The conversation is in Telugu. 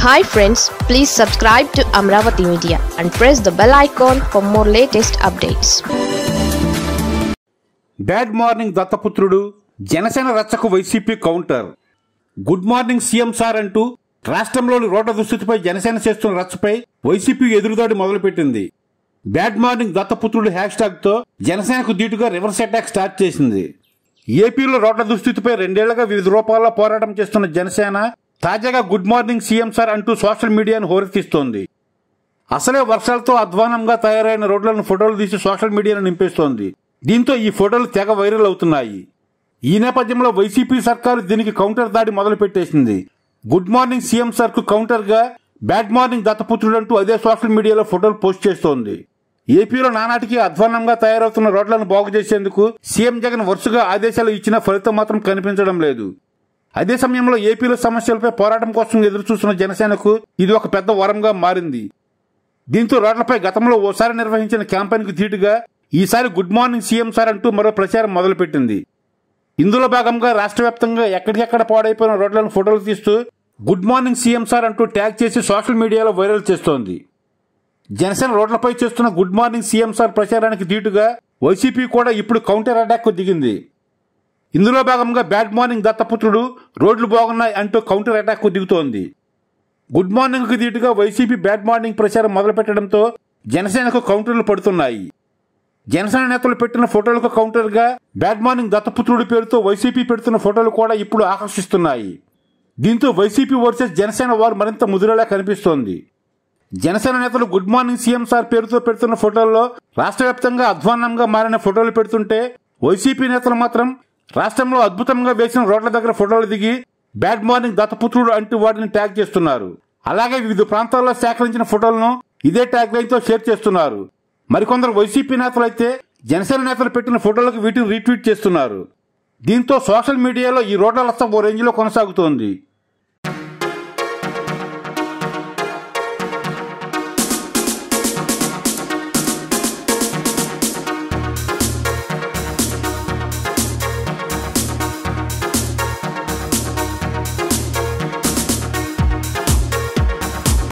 Hi friends please subscribe to Amaravati media and press the bell icon for more latest updates bad morning దత్తపుత్రుడు Janasena రచ్చకు YCP counter good morning CM sir అంటూ రాష్ట్రంలోని రోడ్ల దుస్థితిపై జనసేన చేస్తున్న రచ్చపై వైసీపీ ఎదురుదాడి మొదలుపెట్టింది. బ్యాడ్ మార్నింగ్ దత్తపుత్రుడు హ్యాష్ ట్యాగ్తో జనసేనకు ధీటుగా రివర్స్ అటాక్ స్టార్ట్ చేసింది. ఏపీలో రోడ్ల దుస్థితిపై రెండేళ్ళుగా వివిధ రూపాల్లో పోరాటం చేస్తున్న జనసేన తాజాగా గుడ్ మార్నింగ్ సీఎం సార్ అంటూ సోషల్ మీడియాను హోరెత్తిస్తోంది. అసలే వర్షాలతో అధ్వానంగా తయారైన రోడ్లను ఫోటోలు తీసి సోషల్ మీడియాను నింపేస్తోంది. దీంతో ఈ ఫోటోలు తెగ వైరల్ అవుతున్నాయి. ఈ నేపథ్యంలో వైసీపీ సర్కారు దీనికి కౌంటర్ దాడి మొదలు పెట్టేసింది గుడ్ మార్నింగ్ సీఎం సార్కు కౌంటర్గా బ్యాడ్ మార్నింగ్ దత్తపుత్రుడు అంటూ అదే సోషల్ మీడియాలో ఫోటోలు పోస్ట్ చేస్తోంది. ఏపీలో నానాటికి అధ్వానంగా తయారవుతున్న రోడ్లను బాగు చేసేందుకు సీఎం జగన్ వరుసగా ఆదేశాలు ఇచ్చినా ఫలితం మాత్రం కనిపించడం లేదు. అదే సమయంలో ఏపీలో సమస్యలపై పోరాటం కోసం ఎదురుచూస్తున్న జనసేనకు ఇది ఒక పెద్ద వరంగా మారింది. దీంతో రోడ్లపై గతంలో ఓసారి నిర్వహించిన క్యాంపెయిన్కు ధీటుగా ఈసారి గుడ్ మార్నింగ్ సీఎం సార్ అంటూ మరో ప్రచారం మొదలుపెట్టింది. ఇందులో భాగంగా రాష్ట్ర వ్యాప్తంగా ఎక్కడికెక్కడ పాడైపోయిన రోడ్లను ఫోటోలు తీస్తూ గుడ్ మార్నింగ్ సీఎం సార్ అంటూ ట్యాగ్ చేసి సోషల్ మీడియాలో వైరల్ చేస్తోంది. జనసేన రోడ్లపై చేస్తున్న గుడ్ మార్నింగ్ సీఎం సార్ ప్రచారానికి ధీటుగా వైసీపీ కూడా ఇప్పుడు కౌంటర్ అటాక్ దిగింది. ఇందులో భాగంగా బ్యాడ్ మార్నింగ్ దత్తపుత్రుడు రోడ్లు బాగున్నాయి అంటూ కౌంటర్ అటాక్ దిగుతోంది. గుడ్ మార్నింగ్కు వైసీపీ బ్యాడ్ మార్నింగ్ ప్రచారం మొదలుపెట్టడంతో జనసేనకు కౌంటర్లు పడుతున్నాయి. జనసేన నేతలు పెట్టిన ఫోటోలకు కౌంటర్గా బ్యాడ్ మార్నింగ్ దత్తపుత్రుడి పేరుతో వైసీపీ పెడుతున్న ఫోటోలు కూడా ఇప్పుడు ఆకర్షిస్తున్నాయి. దీంతో వైసీపీ వర్సెస్ జనసేన వారు మరింత ముదురేలా కనిపిస్తోంది. జనసేన నేతలు గుడ్ మార్నింగ్ సీఎం సార్ పేరుతో పెడుతున్న ఫోటోల్లో రాష్ట్ర వ్యాప్తంగా అధ్వాన్నంగా మారిన ఫోటోలు పెడుతుంటే వైసీపీ నేతలు మాత్రం రాష్ట్రంలో అద్భుతంగా వేసిన రోడ్ల దగ్గర ఫోటోలు దిగి బ్యాడ్ మార్నింగ్ దత్తపుత్రుడు అంటూ వాటిని ట్యాగ్ చేస్తున్నారు. అలాగే వివిధ ప్రాంతాల్లో సేకరించిన ఫోటోలను ఇదే ట్యాగ్ లైన్తో షేర్ చేస్తున్నారు. మరికొందరు వైసీపీ నేతలు అయితే జనసేన నేతలు పెట్టిన ఫోటోలకు వీటిని రీట్వీట్ చేస్తున్నారు. దీంతో సోషల్ మీడియాలో ఈ రోడ్ల రస్తం ఓ రేంజ్లో కొనసాగుతోంది.